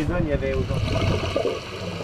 Il y avait aujourd'hui.